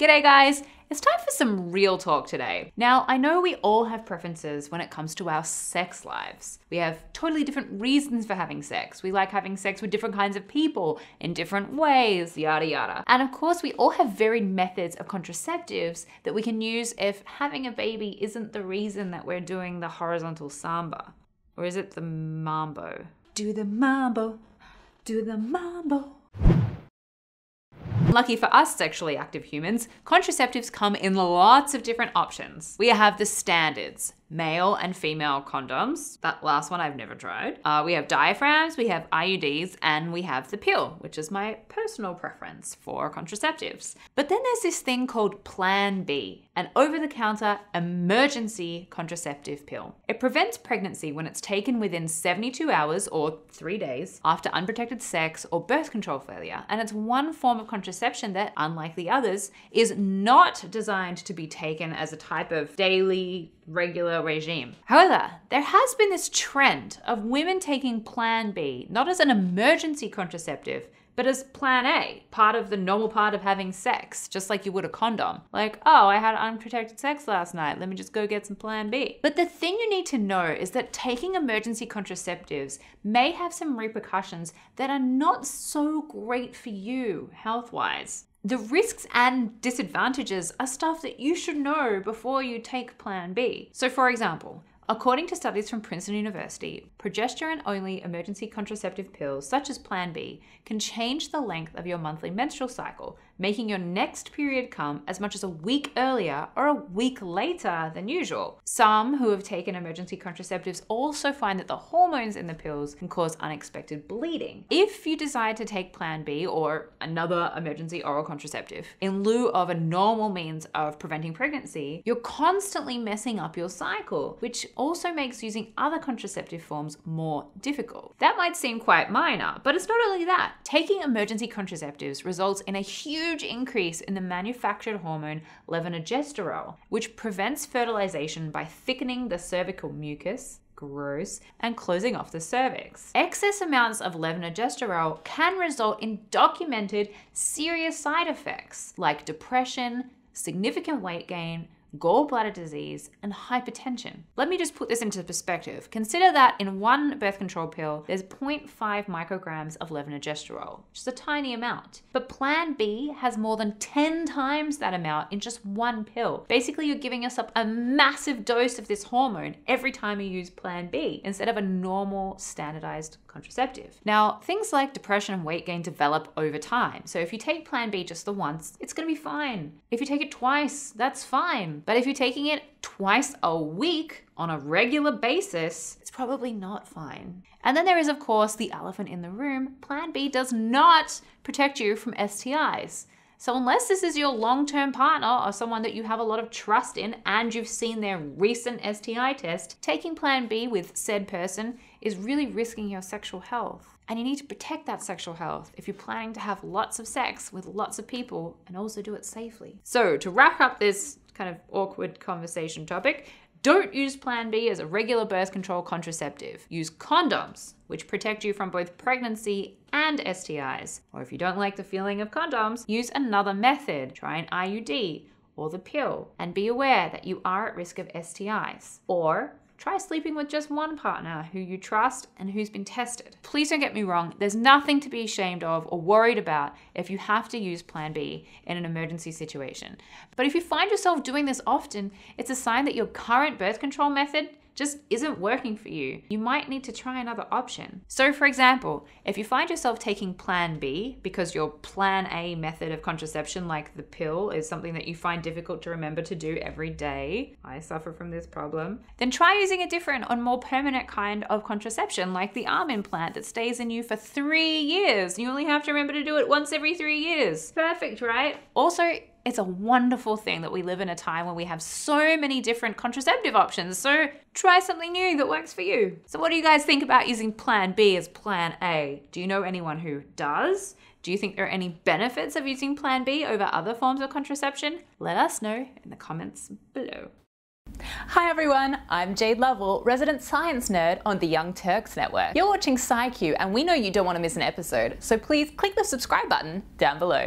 G'day guys! It's time for some real talk today. Now, I know we all have preferences when it comes to our sex lives. We have totally different reasons for having sex. We like having sex with different kinds of people in different ways, yada yada. And of course, we all have varied methods of contraceptives that we can use if having a baby isn't the reason that we're doing the horizontal samba. Or is it the mambo? Do the mambo, do the mambo. Lucky for us sexually active humans, contraceptives come in lots of different options. We have the standards, male and female condoms. That last one I've never tried. Uh, we have diaphragms, we have IUDs, and we have the pill, which is my personal preference for contraceptives. But then there's this thing called Plan B, an over the counter emergency contraceptive pill. It prevents pregnancy when it's taken within 72 hours or three days after unprotected sex or birth control failure. And it's one form of contraception that, unlike the others, is not designed to be taken as a type of daily regular regime. However, there has been this trend of women taking Plan B not as an emergency contraceptive, but as plan A, part of the normal part of having sex, just like you would a condom. Like, oh, I had unprotected sex last night, let me just go get some plan B. But the thing you need to know is that taking emergency contraceptives may have some repercussions that are not so great for you health wise the risks and disadvantages are stuff that you should know before you take Plan B. So, for example, According to studies from Princeton University, progesterone only emergency contraceptive pills, such as Plan B, can change the length of your monthly menstrual cycle, making your next period come as much as a week earlier or a week later than usual. Some who have taken emergency contraceptives also find that the hormones in the pills can cause unexpected bleeding. If you decide to take Plan B or another emergency oral contraceptive in lieu of a normal means of preventing pregnancy, you're constantly messing up your cycle, which also makes using other contraceptive forms more difficult. That might seem quite minor, but it's not only that. Taking emergency contraceptives results in a huge increase in the manufactured hormone levonorgestrel, which prevents fertilization by thickening the cervical mucus, gross, and closing off the cervix. Excess amounts of levonorgestrel can result in documented serious side effects like depression, significant weight gain, gallbladder disease, and hypertension. Let me just put this into perspective. Consider that in one birth control pill, there's 0.5 micrograms of levonorgestrel, which is a tiny amount. But Plan B has more than 10 times that amount in just one pill. Basically, you're giving yourself a massive dose of this hormone every time you use Plan B instead of a normal standardized contraceptive. Now, things like depression and weight gain develop over time. So if you take Plan B just the once, it's gonna be fine. If you take it twice, that's fine. But if you're taking it twice a week on a regular basis, it's probably not fine. And then there is, of course, the elephant in the room. Plan B does not protect you from STIs. So, unless this is your long term partner or someone that you have a lot of trust in and you've seen their recent STI test, taking Plan B with said person is really risking your sexual health. And you need to protect that sexual health if you're planning to have lots of sex with lots of people and also do it safely. So, to wrap up this kind of awkward conversation topic, don't use Plan B as a regular birth control contraceptive. Use condoms, which protect you from both pregnancy and STIs. Or if you don't like the feeling of condoms, use another method. Try an IUD or the pill and be aware that you are at risk of STIs. Or try sleeping with just one partner who you trust and who's been tested. Please don't get me wrong, there's nothing to be ashamed of or worried about if you have to use Plan B in an emergency situation. But if you find yourself doing this often, it's a sign that your current birth control method just isn't working for you, you might need to try another option. So, for example, if you find yourself taking Plan B because your Plan A method of contraception, like the pill, is something that you find difficult to remember to do every day, I suffer from this problem, then try using a different and more permanent kind of contraception, like the arm implant that stays in you for three years. You only have to remember to do it once every three years. Perfect, right? Also, it's a wonderful thing that we live in a time where we have so many different contraceptive options. So try something new that works for you. So, what do you guys think about using Plan B as Plan A? Do you know anyone who does? Do you think there are any benefits of using Plan B over other forms of contraception? Let us know in the comments below. Hi everyone, I'm Jade Lovell, resident science nerd on the Young Turks Network. You're watching SciQ and we know you don't want to miss an episode, so please click the subscribe button down below.